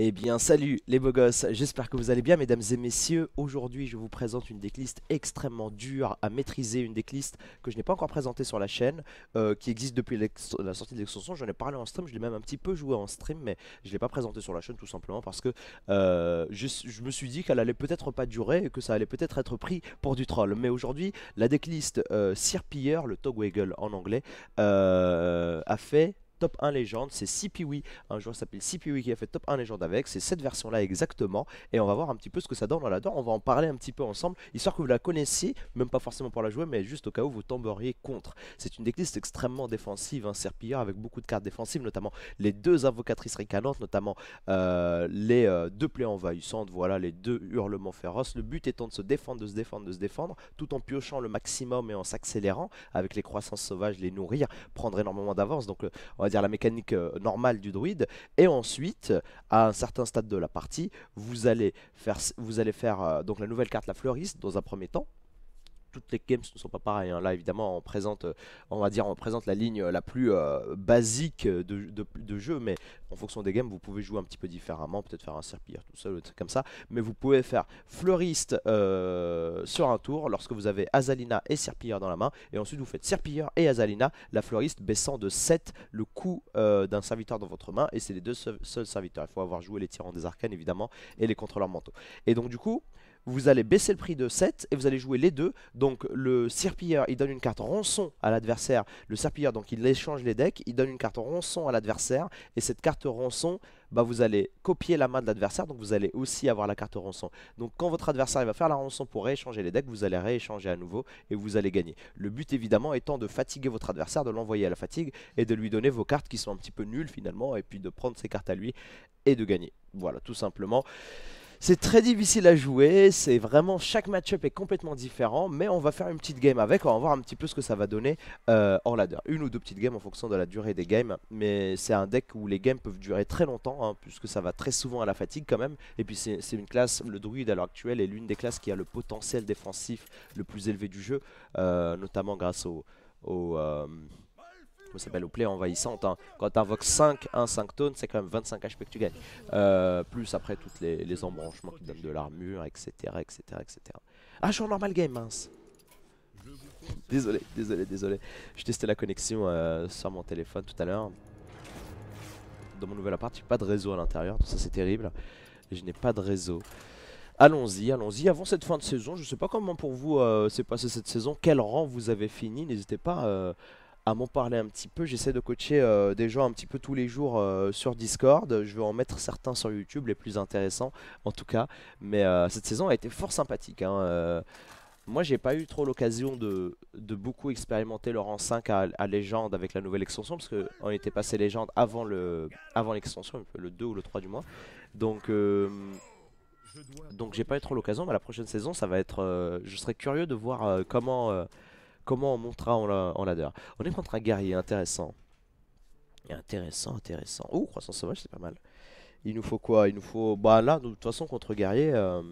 Eh bien salut les beaux gosses, j'espère que vous allez bien mesdames et messieurs. Aujourd'hui je vous présente une decklist extrêmement dure à maîtriser, une decklist que je n'ai pas encore présentée sur la chaîne, euh, qui existe depuis la sortie de l'extension. J'en ai parlé en stream, je l'ai même un petit peu joué en stream, mais je ne l'ai pas présentée sur la chaîne tout simplement parce que euh, je, me suis dit qu'elle allait peut-être pas durer et que ça allait peut-être être pris pour du troll. Mais aujourd'hui la decklist euh, le Togwaggle en anglais, euh, a fait top 1 légende, c'est CPWI, un joueur s'appelle CPWI qui a fait top 1 légende avec, c'est cette version là exactement, et on va voir un petit peu ce que ça donne dans la on va en parler un petit peu ensemble, histoire que vous la connaissiez, même pas forcément pour la jouer, mais juste au cas où vous tomberiez contre. C'est une decklist extrêmement défensive, un serpilleur avec beaucoup de cartes défensives, notamment les deux invocatrices ricanantes, notamment euh, les euh, deux plaies envahissantes, voilà, les deux hurlements féroces, le but étant de se défendre, de se défendre, de se défendre, tout en piochant le maximum et en s'accélérant, avec les croissances sauvages, les nourrir, prendre énormément d'avance, donc euh, dire la mécanique euh, normale du druide. Et ensuite, à un certain stade de la partie, vous allez faire, vous allez faire euh, donc la nouvelle carte, la fleuriste, dans un premier temps toutes les games ne sont pas pareilles. Hein. Là, évidemment, on présente, euh, on va dire, on présente la ligne la plus euh, basique de, jeu, mais en fonction des games, vous pouvez jouer un petit peu différemment, peut-être faire un serpillère tout seul, truc comme ça. Mais vous pouvez faire fleuriste euh, sur un tour lorsque vous avez Azalina et serpillère dans la main, et ensuite vous faites serpillère et Azalina, la fleuriste baissant de 7 le coût d'un serviteur dans votre main, et c'est les deux seuls serviteurs. Il faut avoir joué les tyrans des arcanes évidemment et les contrôleurs mentaux. Et donc du coup, vous allez baisser le prix de 7 et vous allez jouer les deux. Donc le serpilleur, il donne une carte rançon à l'adversaire. Le serpilleur, donc il échange les decks, il donne une carte rançon à l'adversaire. Et cette carte rançon, bah, vous allez copier la main de l'adversaire, donc vous allez aussi avoir la carte rançon. Donc quand votre adversaire va faire la rançon pour rééchanger les decks, vous allez rééchanger à nouveau et vous allez gagner. Le but évidemment étant de fatiguer votre adversaire, de l'envoyer à la fatigue et de lui donner vos cartes qui sont un petit peu nulles finalement, et puis de prendre ses cartes à lui et de gagner. Voilà, tout simplement. C'est très difficile à jouer, c'est vraiment chaque match-up est complètement différent, mais on va faire une petite game avec, on va voir un petit peu ce que ça va donner euh, en ladder. Une ou deux petites games en fonction de la durée des games, mais c'est un deck où les games peuvent durer très longtemps, hein, puisque ça va très souvent à la fatigue quand même. Et puis c'est une classe, le druide à l'heure actuelle est l'une des classes qui a le potentiel défensif le plus élevé du jeu, euh, notamment grâce au... Euh, ça s'appelle au play envahissante. Hein. Quand tu invoques 5, 1, 5 tonnes, c'est quand même 25 HP que tu gagnes. Euh, plus après toutes les, embranchements qui donnent de l'armure, etc., etc., etc. Ah, je suis en normal game, mince. Désolé, désolé, désolé. Je testais la connexion euh, sur mon téléphone tout à l'heure. Dans mon nouvel appart, j'ai pas de réseau à l'intérieur, ça c'est terrible. Je n'ai pas de réseau. Allons-y, allons-y. Avant cette fin de saison, je sais pas comment pour vous euh, s'est passé cette saison, quel rang vous avez fini? N'hésitez pas à m'en parler un petit peu. J'essaie de coacher euh, des gens un petit peu tous les jours euh, sur Discord. Je vais en mettre certains sur YouTube, les plus intéressants en tout cas. Mais euh, cette saison a été fort sympathique. Hein. moi, j'ai pas eu trop l'occasion de, beaucoup expérimenter le rang 5 à, légende avec la nouvelle extension parce qu'on était passé légende avant l'extension, avant le 2 ou le 3 du mois. Donc donc j'ai pas eu trop l'occasion, mais la prochaine saison, ça va être. je serais curieux de voir comment comment on montera en, ladder. On est contre un guerrier intéressant. intéressant, intéressant. Oh, croissance sauvage, c'est pas mal. Il nous faut quoi? Il nous faut... Bah là, de toute façon, contre guerrier, euh,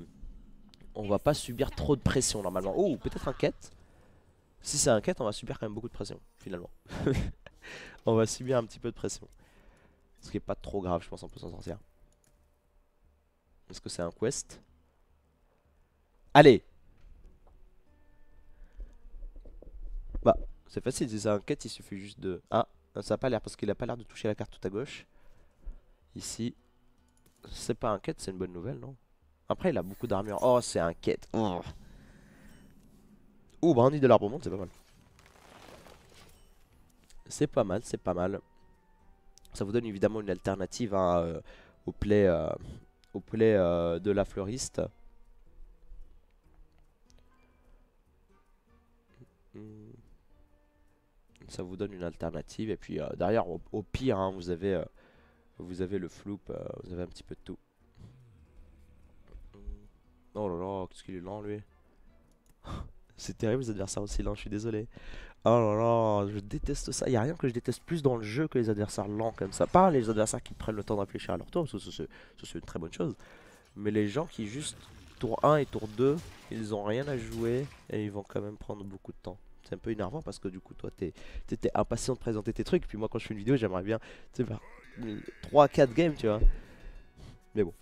on va pas subir trop de pression normalement. Oh, peut-être un quête. Si c'est un quête, on va subir quand même beaucoup de pression, finalement. on va subir un petit peu de pression. Ce qui est pas trop grave, je pense, on peut s'en sortir. Est-ce que c'est un quest? Allez Bah, c'est facile, c'est un quête, il suffit juste de... Ah, ça a pas l'air, parce qu'il a pas l'air de toucher la carte tout à gauche. Ici. C'est pas un quête, c'est une bonne nouvelle, non? Après, il a beaucoup d'armure. Oh, c'est un quête. Oh, oh brandy de l'arbre monde, c'est pas mal. C'est pas mal, c'est pas mal. Ça vous donne évidemment une alternative hein, euh, au play, euh, au euh, de la fleuriste. Hmm ça vous donne une alternative. Et puis euh, derrière, au, pire, hein, vous, avez, euh, vous avez le floop, euh, vous avez un petit peu de tout. Oh là là, qu'est-ce qu'il est lent lui C'est terrible les adversaires aussi lents, je suis désolé. Oh là là, je déteste ça. Il n'y a rien que je déteste plus dans le jeu que les adversaires lents comme ça. Pas les adversaires qui prennent le temps de réfléchir à leur tour, ça c'est une très bonne chose. Mais les gens qui juste tour 1 et tour 2, ils ont rien à jouer et ils vont quand même prendre beaucoup de temps c'est un peu énervant parce que du coup toi t'es étais impatient de présenter tes trucs puis moi quand je fais une vidéo j'aimerais bien tu sais 3 4 games tu vois Mais bon.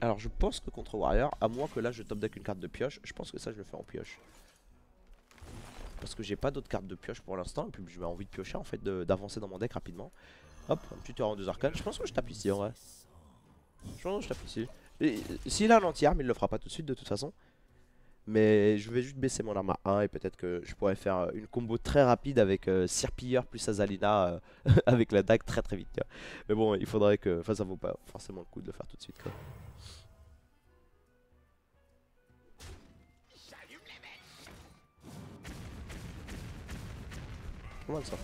Alors je pense que contre Warrior, à moins que là je top deck une carte de pioche, je pense que ça je le fais en pioche. Parce que j'ai pas d'autres cartes de pioche pour l'instant, et puis j'ai envie de piocher en fait, d'avancer dans mon deck rapidement. Hop, un petit tour en deux arcanes, je pense que je tape ici en vrai. Je pense que je tape ici. S'il a un anti-arme, il le fera pas tout de suite de toute façon. Mais je vais juste baisser mon arme à 1 et peut-être que je pourrais faire une combo très rapide avec euh, plus Azalina euh, avec la dague très très vite. Mais bon, il faudrait que... Enfin, ça vaut pas forcément le coup de le faire tout de suite. Quoi. Comment ça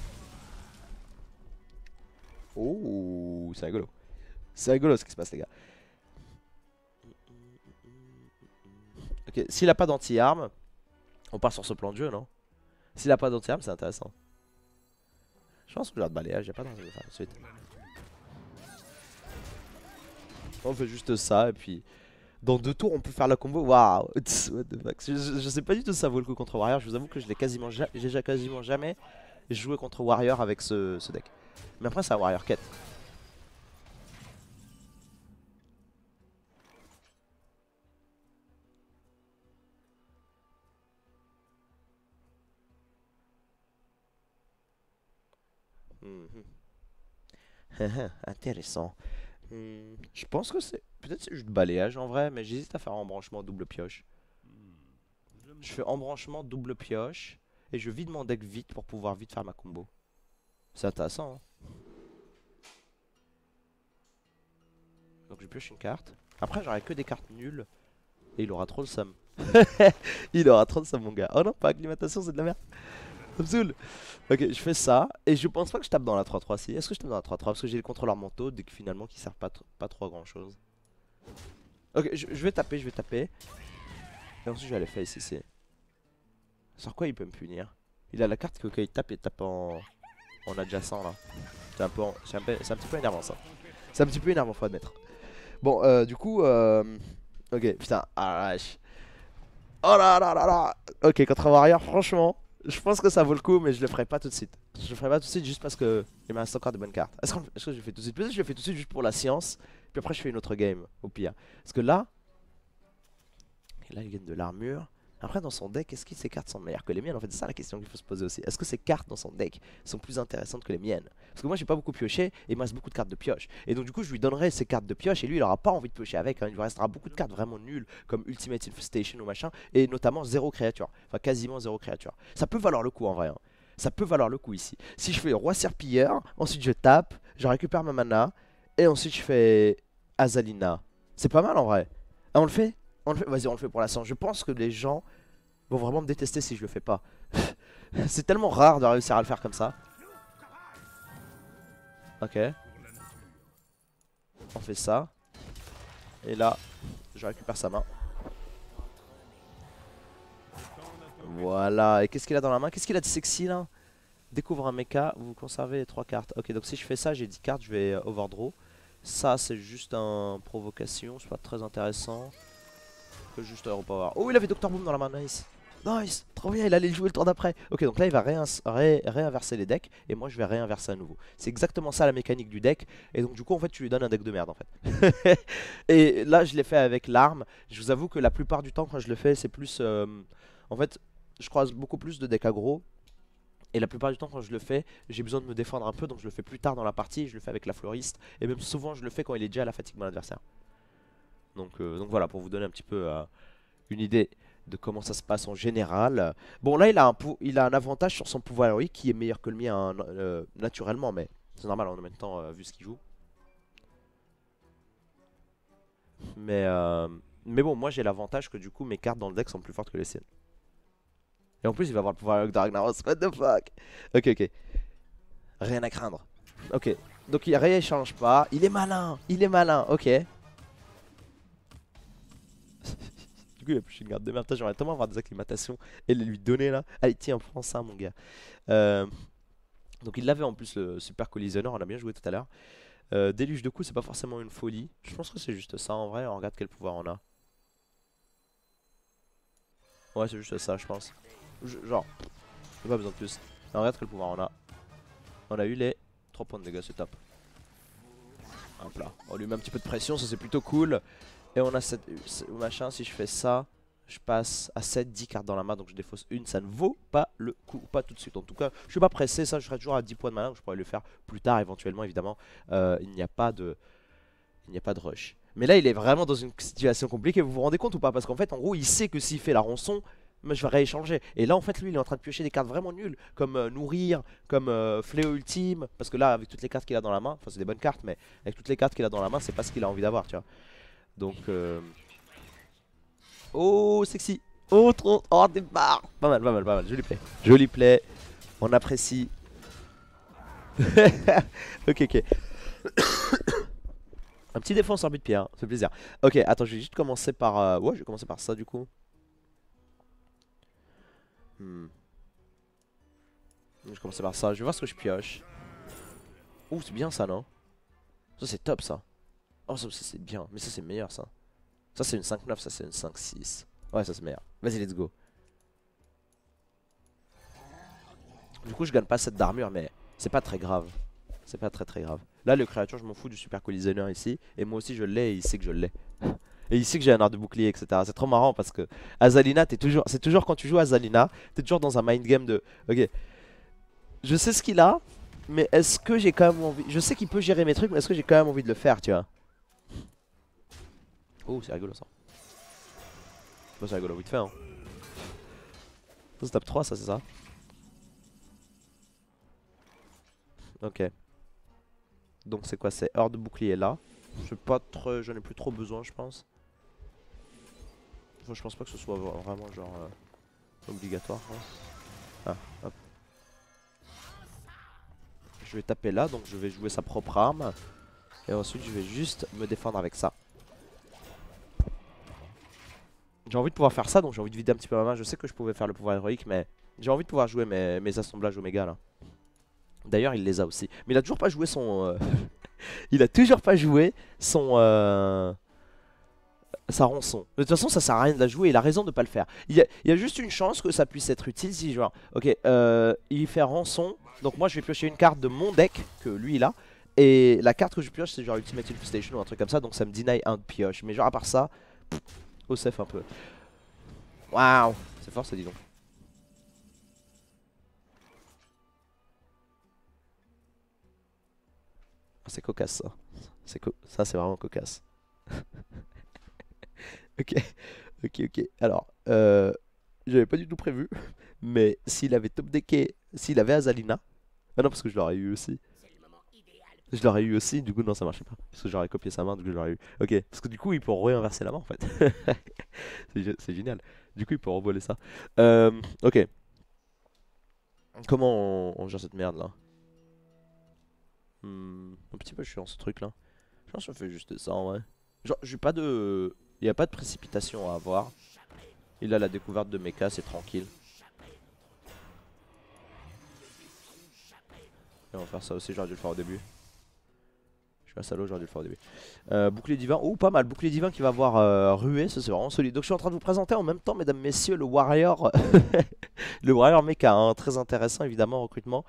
Oh, c'est rigolo. C'est rigolo ce qui se passe les gars. S'il a pas d'anti-arme, on part sur ce plan de jeu, non? S'il a pas d'anti-arme, c'est intéressant. Je pense que j'ai de balayage, j'ai pas suite. On fait juste ça et puis dans deux tours on peut faire la combo. Waouh, what the fuck. Je, sais pas du tout si ça vaut le coup contre Warrior. Je vous avoue que je l'ai quasiment, quasiment jamais joué contre Warrior avec ce, ce deck. Mais après c'est un Warrior quête. Intéressant. Hmm, je pense que c'est... Peut-être c'est juste balayage en vrai, mais j'hésite à faire embranchement double pioche. Je fais embranchement double pioche, et je vide mon deck vite pour pouvoir vite faire ma combo. C'est intéressant. Hein. Donc je pioche une carte. Après j'aurai que des cartes nulles, et il aura trop de somme. il aura trop de somme mon gars. Oh non, pas acclimatation, c'est de la merde. Ok, je fais ça. Et je pense pas que je tape dans la 3-3 si. Est-ce que je tape dans la 3-3 Parce que j'ai les contrôleurs mentaux, dès que finalement qui servent pas, pas trop à grand chose. Ok, je, vais taper, je vais taper. Et ensuite je vais aller face ici. Sur quoi il peut me punir? Il a la carte que quand il tape, il tape en, en adjacent là. C'est un, peu, un, un, petit peu énervant ça. C'est un petit peu énervant, faut admettre. Bon, euh, du coup, euh... ok, putain, ah, Oh là là là là Ok, contre Warrior, franchement, je pense que ça vaut le coup, mais je le ferai pas tout de suite. Je le ferai pas tout de suite juste parce que il me reste encore de bonnes cartes. Est-ce que je le fais tout de suite? Peut-être je le fais tout de suite juste pour la science. Puis après, je fais une autre game, au pire. Parce que là, et là, il gagne de l'armure. Après, dans son deck, est-ce que ses cartes sont meilleures que les miennes? En fait, c'est ça la question qu'il faut se poser aussi. Est-ce que ses cartes dans son deck sont plus intéressantes que les miennes? Parce que moi, j'ai pas beaucoup pioché et il me reste beaucoup de cartes de pioche. Et donc, du coup, je lui donnerai ses cartes de pioche et lui, il aura pas envie de piocher avec. Hein. Il lui restera beaucoup de cartes vraiment nulles comme Ultimate Infestation ou machin. Et notamment zéro créature. Enfin, quasiment zéro créature. Ça peut valoir le coup en vrai. Hein. Ça peut valoir le coup ici. Si je fais Roi Serpilleur, ensuite je tape, je récupère ma mana et ensuite je fais Azalina. C'est pas mal en vrai. Ah, on le fait on le fait? Vas-y, on le fait pour l'instant. Je pense que les gens vont vraiment me détester si je le fais pas. c'est tellement rare de réussir à le faire comme ça. Ok. On fait ça. Et là, je récupère sa main. Voilà. Et qu'est-ce qu'il a dans la main? Qu'est-ce qu'il a de sexy là? Découvre un mecha, vous conservez 3 cartes. Ok, donc si je fais ça, j'ai 10 cartes, je vais euh, overdraw. Ça, c'est juste un provocation, c'est pas très intéressant. Repower. Oh, il avait Doctor Boom dans la main, nice. Nice, trop bien, il allait jouer le tour d'après. Ok, donc là il va réinverser les decks et moi je vais réinverser à nouveau. C'est exactement ça la mécanique du deck. Et donc du coup en fait tu lui donnes un deck de merde en fait. et là je l'ai fait avec l'arme. Je vous avoue que la plupart du temps quand je le fais c'est plus... Euh, en fait je croise beaucoup plus de decks aggro. Et la plupart du temps quand je le fais j'ai besoin de me défendre un peu donc je le fais plus tard dans la partie. Je le fais avec la floriste. Et même souvent je le fais quand il est déjà à la fatigue de mon adversaire. Donc, euh, donc voilà pour vous donner un petit peu euh, une idée de comment ça se passe en général. Bon là il a un, avantage sur son pouvoir héroïque qui est meilleur que le mien hein, euh, naturellement mais c'est normal en même temps vu ce qu'il joue. Mais, bon moi j'ai l'avantage que du coup mes cartes dans le deck sont plus fortes que les siennes. Et en plus il va avoir le pouvoir héroïque Ragnaros, what the fuck? Ok ok. Rien à craindre. Ok. Donc il rien change pas. Il est malin. Il est malin. Ok. Du coup, a plus garde de merde. J'aimerais tellement avoir des acclimatations et les lui donner là. Allez, tiens, prends ça, mon gars. Euh, donc, il l'avait en plus, le Super Collisionneur. On a bien joué tout à l'heure. Euh, déluge de coups, c'est pas forcément une folie. Je pense que c'est juste ça en vrai. On regarde quel pouvoir on a. Ouais, c'est juste ça, je pense. genre, pas besoin de plus. On regarde quel pouvoir on a. On a eu les 3 points de dégâts, c'est top. Hop là, on lui met un petit peu de pression, ça c'est plutôt cool. Et on a cette machin, si je fais ça, je passe à 7, 10 cartes dans la main, donc je défausse une, ça ne vaut pas le coup, pas tout de suite. En tout cas, je suis pas pressé, ça je serai toujours à 10 points de mana, donc je pourrais le faire plus tard éventuellement, évidemment. Euh, il n'y a pas de... Il n'y a pas de rush. Mais là, il est vraiment dans une situation compliquée, vous vous rendez compte ou pas? Parce qu'en fait, en gros, il sait que s'il fait la rançon, je vais rééchanger. Et là, en fait, lui, il est en train de piocher des cartes vraiment nulles, comme euh, Nourrir, comme euh, Fléau Ultime. Parce que là, avec toutes les cartes qu'il a dans la main, enfin, c'est des bonnes cartes, mais avec toutes les cartes qu'il a dans la main, c'est pas ce qu'il a envie d'avoir, tu vois. Donc, euh... oh, sexy. Oh, trop, oh, des barres. Pas mal, pas mal, pas mal. Joli play. Joli play. On apprécie. ok, ok. Un petit défenseur but de pierre, hein, ça fait plaisir. Ok, attends, je vais juste commencer par... Euh, ouais, je vais commencer par ça du coup. Hmm. Je vais commencer par ça, je vais voir ce que je pioche. Ouh, c'est bien ça, non? Ça, c'est top, ça. Oh, ça, c'est bien. Mais ça, c'est meilleur, ça. Ça, c'est une 5-9, ça, c'est une 5-6. Ouais, ça, c'est meilleur. Vas-y, let's go. Du coup, je gagne pas cette d'armure, mais c'est pas très grave. C'est pas très très grave. Là, le créature, je m'en fous du super collisionner ici. Et moi aussi, je l'ai et il sait que je l'ai. Et il sait que j'ai un art de bouclier, etc. C'est trop marrant parce que Azalina, es toujours, c'est toujours quand tu joues Azalina, t'es toujours dans un mind game de, ok, je sais ce qu'il a, mais est-ce que j'ai quand même envie, je sais qu'il peut gérer mes trucs, mais est-ce que j'ai quand même envie de le faire, tu vois? Oh, c'est rigolo ça. c'est rigolo, vite fait. Hein. Ça, c'est top 3, ça, c'est ça Ok. Donc c'est quoi? C'est hors de bouclier là. Je pas trop, j'en ai plus trop besoin je pense. je pense pas que ce soit vraiment genre euh, obligatoire. Ah, hop. Je vais taper là, donc je vais jouer sa propre arme. Et ensuite je vais juste me défendre avec ça. J'ai envie de pouvoir faire ça, donc j'ai envie de vider un petit peu ma main. Je sais que je pouvais faire le pouvoir héroïque, mais j'ai envie de pouvoir jouer mes, assemblages Oméga là. D'ailleurs, il les a aussi. Mais il a toujours pas joué son... Euh, il a toujours pas joué son... Euh... Sa rançon. De toute façon, ça sert à rien de la jouer. Il a raison de pas le faire. Il y, a, juste une chance que ça puisse être utile si genre... Ok, euh, il fait rançon. Donc moi, je vais piocher une carte de mon deck que lui, il a. Et la carte que je pioche, c'est genre Ultimate Infestation ou un truc comme ça. Donc ça me deny un de pioche. Mais genre, à part ça, safe un peu. Waouh C'est fort ça, dis donc. Ah, c'est cocasse ça. Ça c'est vraiment cocasse. ok, ok, ok. Alors, euh, j'avais pas du tout prévu, mais s'il avait top decké, s'il avait Azalina, ah non parce que je l'aurais eu aussi. Je l'aurais eu aussi, du coup non ça marchait pas. Parce que j'aurais copié sa main, du coup je l'aurais eu. Ok, parce que du coup il peut réinverser la main en fait. c'est génial. Du coup il peut revoler ça. Euh, ok. Comment on gère cette merde là? Hmm, un petit peu chiant ce truc là. Je pense que je fais juste ça en vrai. Genre, j'ai pas de. Il n'y a pas de précipitation à avoir. Il a la découverte de mecha, c'est tranquille. Et on va faire ça aussi, j'aurais dû le faire au début. Suis un salaud, le faire au début. Euh, bouclier divin, oh pas mal, bouclier divin qui va avoir euh, rué, ça c'est vraiment solide. Donc je suis en train de vous présenter en même temps, mesdames, messieurs, le Warrior. le Warrior mecha, hein, très intéressant évidemment, recrutement.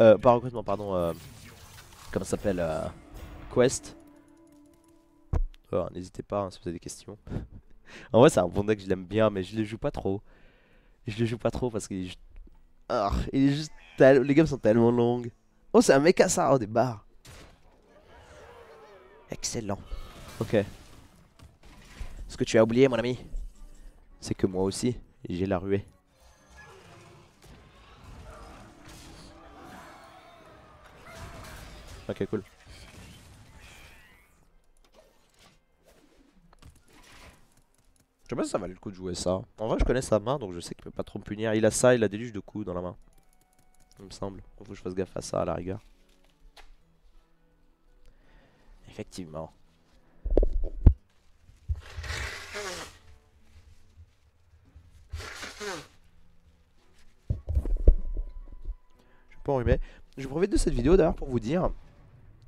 Euh, pas recrutement, pardon. Euh, comment ça s'appelle Quest. Oh, n'hésitez pas hein, si vous avez des questions. en vrai c'est un bon deck, je l'aime bien mais je le joue pas trop. Je le joue pas trop parce qu'il est juste... Ah, il est juste... Les games sont tellement longues. Oh c'est un mecha ça, oh des barres. Excellent. Ok. Ce que tu as oublié mon ami, c'est que moi aussi j'ai la ruée. Ok, cool. Je sais pas si ça valait le coup de jouer ça. En vrai, je connais sa main, donc je sais qu'il peut pas trop me punir. Il a ça, il a des luches de coups dans la main. Il me semble. Faut que je fasse gaffe à ça à la rigueur. Effectivement. Je peux enrhumer. Je profite de cette vidéo d'ailleurs pour vous dire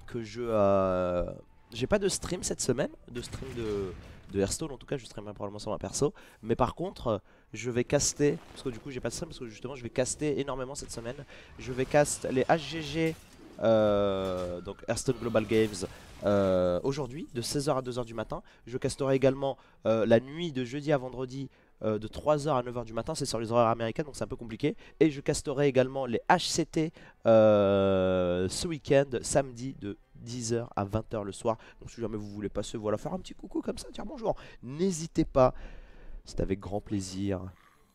que je... Euh, j'ai pas de stream cette semaine, de stream de, de Hearthstone en tout cas, je streamerai probablement sur ma perso. Mais par contre, je vais caster, parce que du coup j'ai pas de stream, parce que justement je vais caster énormément cette semaine. Je vais cast les HGG euh, donc Hearthstone Global Games, euh, aujourd'hui, de 16h à 2h du matin. Je casterai également euh, la nuit de jeudi à vendredi. de 3h à 9h du matin, c'est sur les horaires américains donc c'est un peu compliqué. Et je casterai également les HCT ce week-end, samedi de 10h à 20h le soir. Donc si jamais vous voulez passer, voilà, faire un petit coucou comme ça, dire bonjour, n'hésitez pas. C'est avec grand plaisir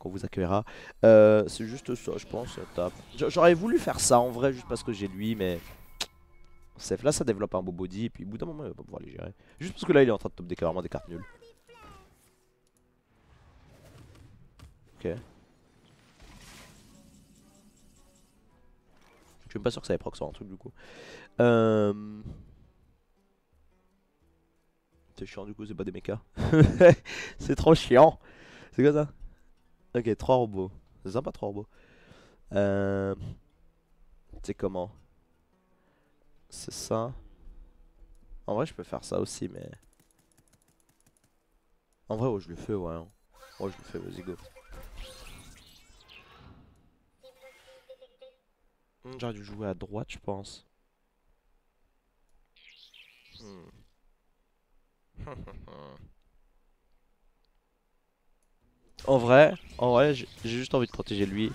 qu'on vous accueillera. Euh, c'est juste ça, je pense. J'aurais voulu faire ça en vrai, juste parce que j'ai lui, mais. Là ça développe un beau body, et puis au bout d'un moment il va pas pouvoir les gérer. Juste parce que là il est en train de top vraiment des cartes nulles. Ok. Je suis même pas sûr que ça ait proc sur un truc du coup. Euh... C'est chiant du coup, c'est pas des mechas. c'est trop chiant. C'est quoi ça? Ok, 3 robots. C'est sympa 3 robots. Euh... C'est comment? C'est ça. En vrai, je peux faire ça aussi, mais. En vrai, ouais, je le fais, ouais. hein. Ouais, je le fais, vas-y, go. Hmm, J'aurais dû jouer à droite, je pense. Hmm. En vrai, en vrai, j'ai juste envie de protéger lui.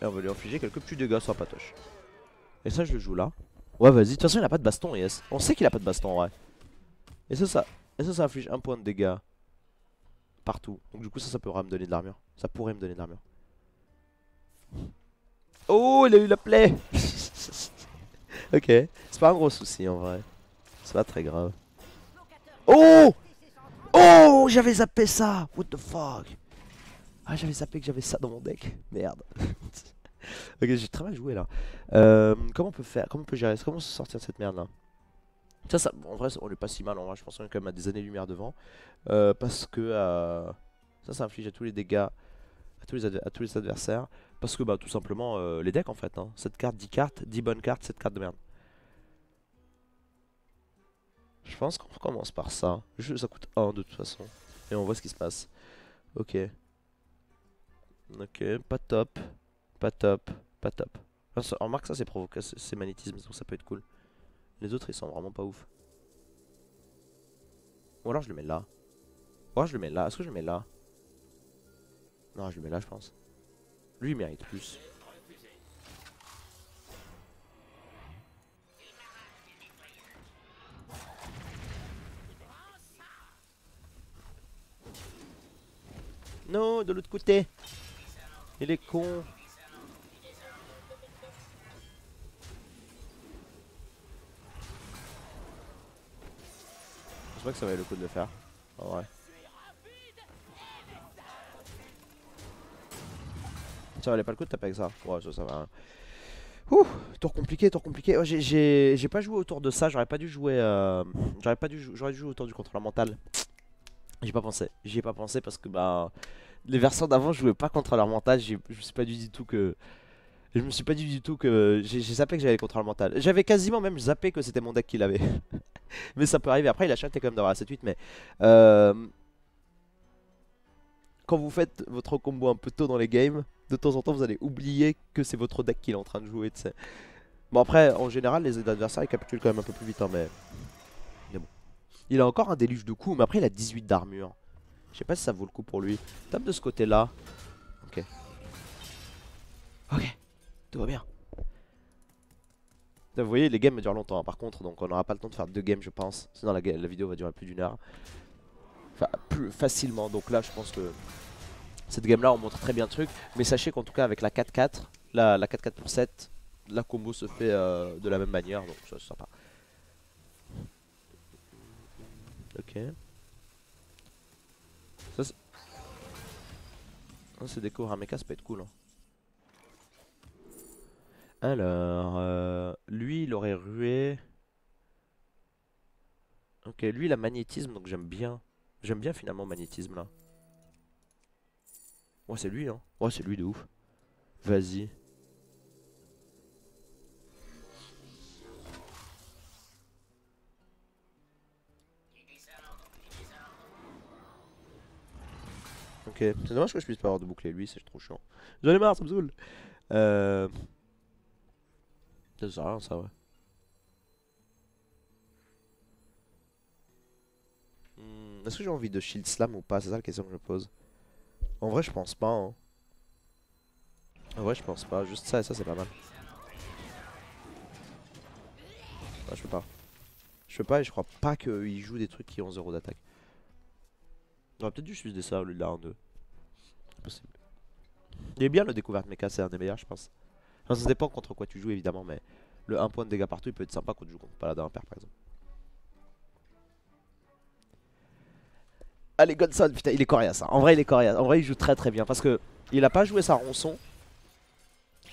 Et on va lui infliger quelques petits dégâts sur la patoche. Et ça, je le joue là. Ouais, vas-y. De toute façon, il a pas de baston, yes. On sait qu'il a pas de baston, en vrai. Et ça, ça, et ça, ça inflige un point de dégâts partout. Donc du coup, ça, ça pourra me donner de l'armure. Ça pourrait me donner de l'armure. Oh, il a eu la plaie. ok, c'est pas un gros souci en vrai. C'est pas très grave. Oh Oh J'avais zappé ça What the fuck? Ah j'avais zappé que j'avais ça dans mon deck. Merde. ok j'ai très mal joué là. Euh, comment on peut faire? Comment on peut gérer? Comment se sortir de cette merde là ça, ça, en vrai, on est pas si mal. En vrai, je pense qu'on est quand même à des années-lumière devant. Euh, parce que euh, ça, ça inflige à tous les dégâts à tous les, adversaires. Parce que, bah, tout simplement, euh, les decks en fait. Hein. 7 cartes, 10 cartes, 10 bonnes cartes, 7 cartes de merde. Je pense qu'on commence par ça. Ça coûte 1 de toute façon. Et on voit ce qui se passe. Ok. Ok, pas top. Pas top. Pas top. Ah, ça- remarque, ça c'est c'est c'est magnétisme, donc ça peut être cool. Les autres ils sont vraiment pas ouf. Ou alors je le mets là. Ou alors je le mets là. Est-ce que je le mets là? Non, je le mets là, je pense. Lui il mérite plus. Non, de l'autre côté. Il est con. Je pas que ça valait le coup de le faire. En vrai. Ça valait pas le coup de taper avec ça. Ouais, ça, va. Ouh, tour compliqué, tour compliqué. J'ai- pas joué autour de ça. J'aurais pas dû jouer. euh, J'aurais pas dû. dû jouer autour du contrôleur mental. J'y ai pas pensé. J'y ai pas pensé parce que bah les versions d'avant je jouais pas contrôleur mental. j'ai- Je me suis pas dit du tout que. Je me suis pas dit du tout que. J'ai zappé que j'avais le contrôleur mental. J'avais quasiment même zappé que c'était mon deck qui l'avait. mais ça peut arriver. Après, il a chaté quand même d'avoir la 7-8. Mais. euh, Quand vous faites votre combo un peu tôt dans les games, de temps en temps vous allez oublier que c'est votre deck qu'il est en train de jouer. tu sais. Bon, après, en général, les adversaires ils capitulent quand même un peu plus vite. hein, mais. Il a encore un déluge de coups, mais après il a 18 d'armure. Je sais pas si ça vaut le coup pour lui. Tape de ce côté-là. Ok. Ok. Tout va bien. Vous voyez, les games durent longtemps hein, par contre, donc on n'aura pas le temps de faire deux games, je pense. Sinon, la, vidéo va durer plus d'une heure. Enfin, plus facilement. Donc là, je pense que cette game-là, on montre très bien le truc. Mais sachez qu'en tout cas, avec la 4-4, la, la 4-4 pour 7, la combo se fait euh, de la même manière, donc ça c'est sympa. Ok. Ça c'est... Un mecha, ça peut être cool. hein. Alors, euh, lui il aurait rué. Ok, lui il a magnétisme, donc j'aime bien. J'aime bien finalement magnétisme là. Ouais, c'est lui, hein. Ouais, c'est lui de ouf. Vas-y. C'est dommage que je puisse pas avoir de boucler lui, c'est trop chiant. J'en ai marre, ça me saoule. Euh... Ça sert à rien ça ouais. Hmm, Est-ce que j'ai envie de shield slam ou pas? C'est ça la question que je pose. En vrai je pense pas. Hein. En vrai je pense pas. Juste ça et ça c'est pas mal. Je peux pas. Je peux pas et je crois pas qu'il joue des trucs qui ont 0 d'attaque. J'aurais peut-être dû au lieu de la 1-2. C'est possible. Il est bien le découverte mecha, c'est un des meilleurs je pense. Enfin, ça dépend contre quoi tu joues évidemment, mais le 1 point de dégâts partout il peut être sympa quand tu joues contre Paladin Impair par exemple. Allez Godson, putain il est coriace hein. En vrai il est coriace, en vrai il joue très très bien parce que il a pas joué sa rançon.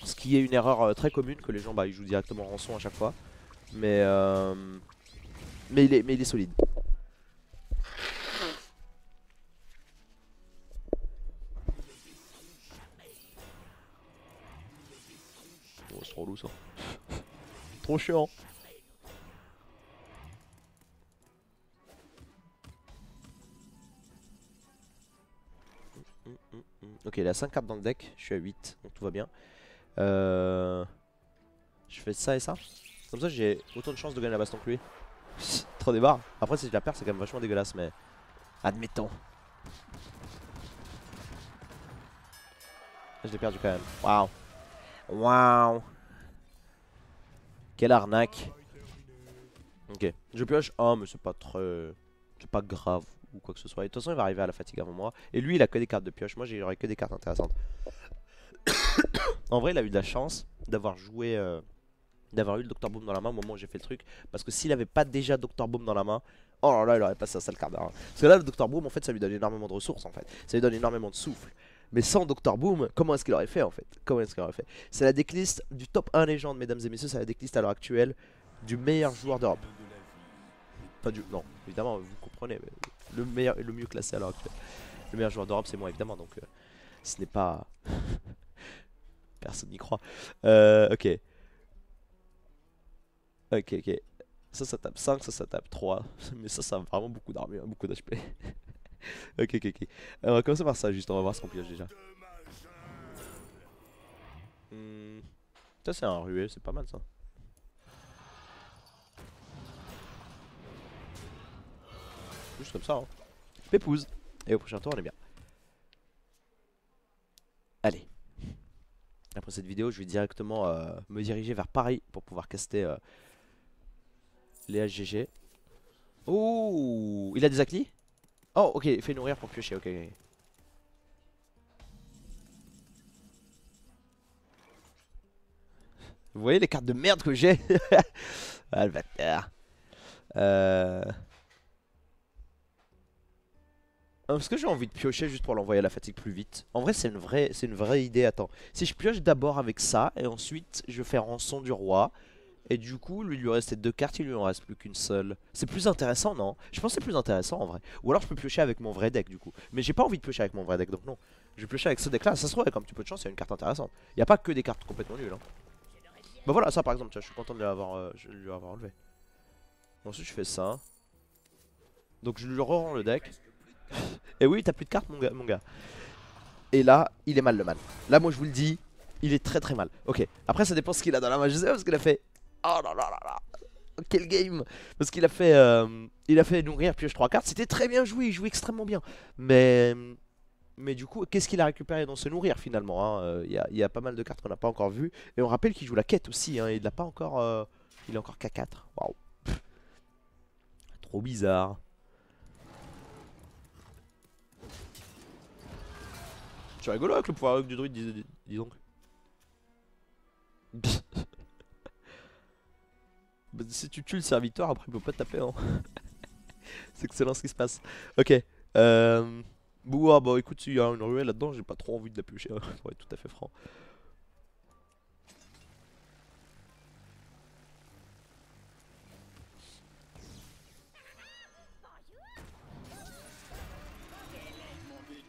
Ce qui est une erreur euh, très commune que les gens bah, ils jouent directement rançon à chaque fois. Mais euh, mais il est mais il est solide. Oh, c'est ça. Trop chiant. Ok, il a 5 cartes dans le deck, je suis à 8, donc tout va bien. Euh... Je fais ça et ça. Comme ça, j'ai autant de chances de gagner la baston que lui. Trop des. Après, si je la perds, c'est quand même vachement dégueulasse, mais. Admettons. Je l'ai perdu quand même. Waouh. Waouh. Quelle arnaque. Ok. Je pioche 1, mais c'est pas très. C'est pas grave ou quoi que ce soit. Et de toute façon, il va arriver à la fatigue avant moi. Et lui, il a que des cartes de pioche. Moi, j'aurais que des cartes intéressantes. en vrai, il a eu de la chance d'avoir joué. euh, d'avoir eu le Dr Boom dans la main au moment où j'ai fait le truc. Parce que s'il avait pas déjà Dr Boom dans la main, oh là là, il aurait passé un sale quart hein. Parce que là, le Dr Boom, en fait, ça lui donne énormément de ressources en fait. Ça lui donne énormément de souffle. Mais sans Dr Boom, comment est-ce qu'il aurait fait en fait? Comment est-ce qu'il aurait fait? C'est la decklist du top 1 légende, mesdames et messieurs. C'est la decklist à l'heure actuelle du meilleur joueur d'Europe. Pas du. Non, évidemment, vous comprenez. mais le meilleur le mieux classé à l'heure actuelle. Le meilleur joueur d'Europe, c'est moi évidemment. Donc, euh, ce n'est pas. Personne n'y croit. Euh, ok. Ok, ok. Ça, ça tape 5, ça, ça tape 3. Mais ça, ça a vraiment beaucoup d'armure, beaucoup d'HP. ok, ok, ok. On va commencer par ça, juste. On va voir ce qu'on pioche déjà. Hmm. Ça, c'est un rué, c'est pas mal ça. Juste comme ça, hein. Pépouze. Et au prochain tour, on est bien. Allez. Après cette vidéo, je vais directement euh, me diriger vers Paris pour pouvoir caster euh, les HGG. Oh, il a des aclis Oh, ok, il fait nourrir pour piocher, ok. Vous voyez les cartes de merde que j'ai Ah. Euh... Est-ce que j'ai envie de piocher juste pour l'envoyer à la fatigue plus vite? En vrai, c'est une c'est une vraie idée. Attends, si je pioche d'abord avec ça et ensuite je fais rançon du roi. Et du coup, lui, il lui restait deux cartes, il lui en reste plus qu'une seule. C'est plus intéressant, non? Je pense que c'est plus intéressant en vrai. Ou alors je peux piocher avec mon vrai deck du coup. Mais j'ai pas envie de piocher avec mon vrai deck, donc non. Je vais piocher avec ce deck là. Ça se trouve, avec un petit peu de chance, il y a une carte intéressante. Il n'y a pas que des cartes complètement nulles. Hein. Bah voilà, ça par exemple, je suis content de euh, lui avoir enlevé. Ensuite, je fais ça. Donc je lui rends le deck. Et oui, t'as plus de cartes, mon gars, mon gars. Et là, il est mal le mal. Là, moi, je vous le dis, il est très très mal. Ok, après, ça dépend ce qu'il a dans la main. Je sais pas parce qu'il a fait. Oh là là là là. Quel game. Parce qu'il a fait euh, Il a fait nourrir pioche 3 cartes. C'était très bien joué, il jouait extrêmement bien. Mais Mais du coup, qu'est-ce qu'il a récupéré dans ce nourrir finalement hein Euh, Il y, a, pas mal de cartes qu'on n'a pas encore vues. Et on rappelle qu'il joue la quête aussi hein, Il l'a pas encore euh, Il est encore K4 Waouh. Trop bizarre. Tu rigolo avec le pouvoir du druide dis- dis donc Bah, si tu tues le serviteur, après il peut pas taper. Hein. C'est excellent ce qui se passe. Ok. Euh... Bon, ah, bah écoute, s'il y a une ruelle là-dedans, j'ai pas trop envie de la piocher, hein, pour être tout à fait franc.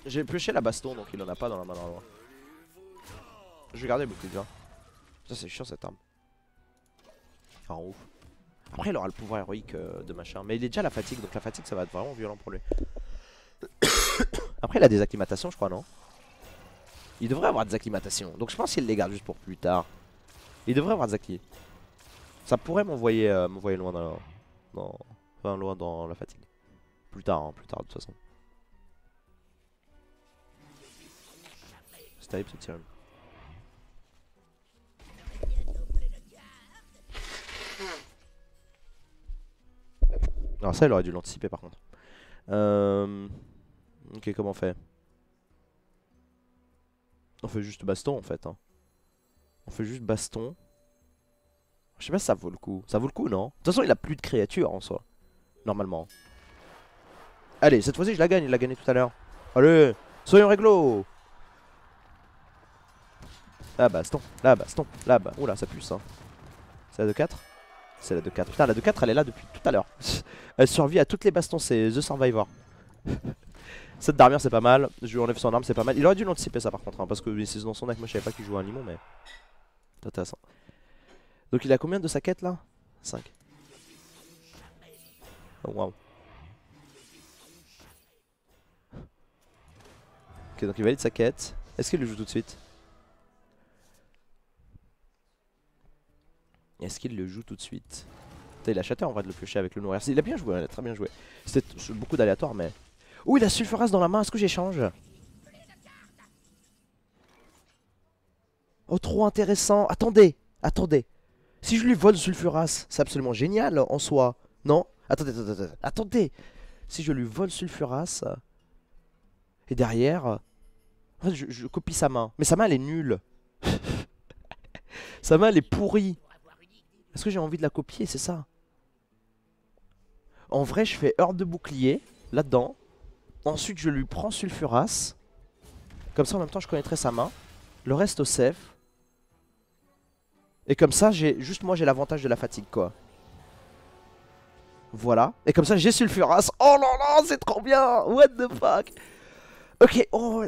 J'ai pioché la baston, donc il en a pas dans la main normalement. Je vais garder le bouclier. Ça c'est chiant cette arme. Après il aura le pouvoir héroïque euh, de machin. Mais il est déjà la fatigue, donc la fatigue ça va être vraiment violent pour lui. Après il a des acclimatations je crois non? Il devrait avoir des acclimatations. Donc je pense qu'il les garde juste pour plus tard. Il devrait avoir des acquis. Ça pourrait m'envoyer euh, m'envoyer loin dans, loin dans la fatigue. Plus tard, hein, plus tard de toute façon. C'est Alors ça, il aurait dû l'anticiper par contre. Euh... Ok, comment on fait? On fait juste baston en fait. Hein. On fait juste baston. Je sais pas si ça vaut le coup. Ça vaut le coup, non? De toute façon, il a plus de créatures en soi. Normalement. Allez, cette fois-ci, je la gagne. Il l'a gagné tout à l'heure. Allez, soyons réglo. Là, baston. Là, baston. Là, bah. Oula, ça pue, hein. C'est la 2-4 C'est la 2-4. Putain, la 2-4, elle est là depuis tout à l'heure. elle survit à toutes les bastons. C'est The Survivor. Cette d'armure c'est pas mal, je lui enlève son arme c'est pas mal. Il aurait dû l'anticiper ça par contre, hein, parce que c'est dans son deck, moi je savais pas qu'il jouait un limon mais... Intéressant. Donc il a combien de sa quête là? 5. Oh waouh. Ok donc il valide sa quête. Est-ce qu'il le joue tout de suite? Est-ce qu'il le joue tout de suite? Il a chaté en vrai de le piocher avec le nourrir. Il a bien joué, il a très bien joué. C'était beaucoup d'aléatoire mais... Oh il a sulfuras dans la main, est-ce que j'échange Oh trop intéressant. Attendez, attendez. Si je lui vole sulfuras, c'est absolument génial en soi, non Attendez, attendez, attendez Si je lui vole sulfuras Et derrière je, je copie sa main, mais sa main elle est nulle. Sa main elle est pourrie. Est-ce que j'ai envie de la copier, c'est ça En vrai je fais heure de bouclier Là-dedans Ensuite, je lui prends Sulfuras. Comme ça, en même temps, je connaîtrai sa main. Le reste au safe. Et comme ça, j'ai juste moi, j'ai l'avantage de la fatigue, quoi. Voilà. Et comme ça, j'ai Sulfuras. Oh là là, c'est trop bien What the fuck Ok, oh,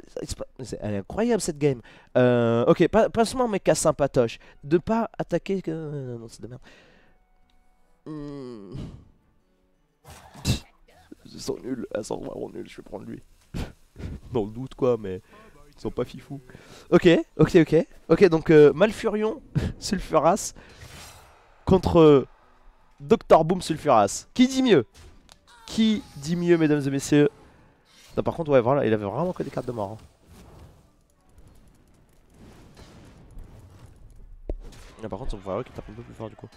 elle est incroyable cette game. Euh, ok, pas, pas seulement mes cas sympatoches. De pas attaquer... Euh, non, c'est de merde. Hmm. Elles sont nuls, elles sont vraiment nulles, je vais prendre lui. Dans le doute quoi, mais ils sont pas fifous. Ok, ok, ok. Ok, donc euh, Malfurion, Sulfuras, contre euh, Dr Boom Sulfuras. Qui dit mieux? Qui dit mieux, mesdames et messieurs? Non, par contre, ouais, voilà, il avait vraiment que des cartes de mort. Hein. par contre, son voir qui tape un peu plus fort du coup.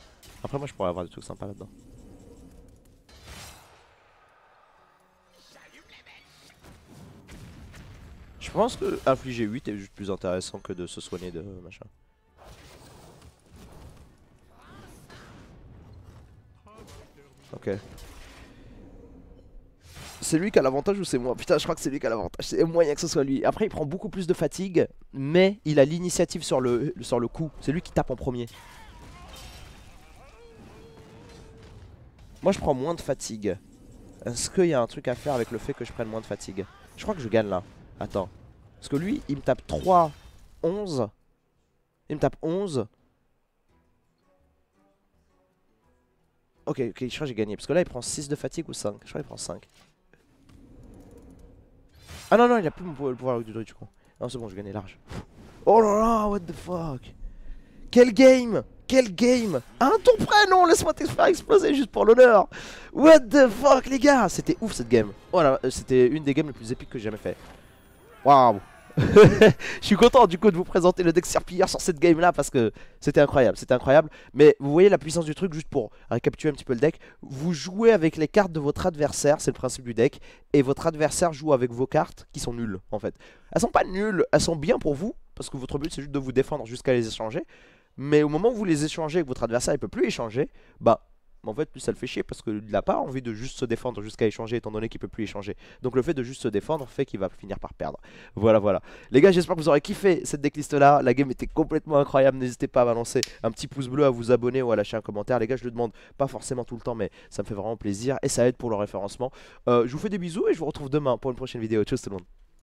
Après, moi je pourrais avoir des trucs sympas là-dedans. Pense que infliger 8 est juste plus intéressant que de se soigner de machin. Ok. C'est lui qui a l'avantage ou c'est moi? Putain, je crois que c'est lui qui a l'avantage. C'est moyen que ce soit lui. Après, il prend beaucoup plus de fatigue, mais il a l'initiative sur le, sur le coup. C'est lui qui tape en premier. Moi, je prends moins de fatigue. Est-ce qu'il y a un truc à faire avec le fait que je prenne moins de fatigue? Je crois que je gagne là. Attends. Parce que lui, il me tape 3, 11. Il me tape 11. Ok, ok, je crois que j'ai gagné. Parce que là, il prend 6 de fatigue ou 5 Je crois qu'il prend 5. Ah non, non, il a plus mon pouvoir, le pouvoir du druide, je crois. Non, c'est bon, j'ai gagné large. Oh là là, what the fuck Quel game Quel game Un ton prêt, non Laisse-moi te faire exploser juste pour l'honneur What the fuck, les gars C'était ouf, cette game. Voilà, euh, c'était une des games les plus épiques que j'ai jamais fait. Waouh je suis content du coup de vous présenter le deck Serpilleur sur cette game là parce que c'était incroyable, c'était incroyable. Mais vous voyez la puissance du truc juste pour récapituler un petit peu le deck. Vous jouez avec les cartes de votre adversaire, c'est le principe du deck. Et votre adversaire joue avec vos cartes qui sont nulles en fait. Elles sont pas nulles, elles sont bien pour vous parce que votre but c'est juste de vous défendre jusqu'à les échanger. Mais au moment où vous les échangez et que votre adversaire il peut plus échanger, bah en fait plus ça le fait chier parce qu'il n'a pas envie de juste se défendre jusqu'à échanger étant donné qu'il peut plus échanger. Donc le fait de juste se défendre fait qu'il va finir par perdre. Voilà voilà. Les gars j'espère que vous aurez kiffé cette decklist là. La game était complètement incroyable. N'hésitez pas à balancer un petit pouce bleu, à vous abonner ou à lâcher un commentaire. Les gars je le demande pas forcément tout le temps mais ça me fait vraiment plaisir et ça aide pour le référencement. Euh, je vous fais des bisous et je vous retrouve demain pour une prochaine vidéo. Tchuss tout le monde.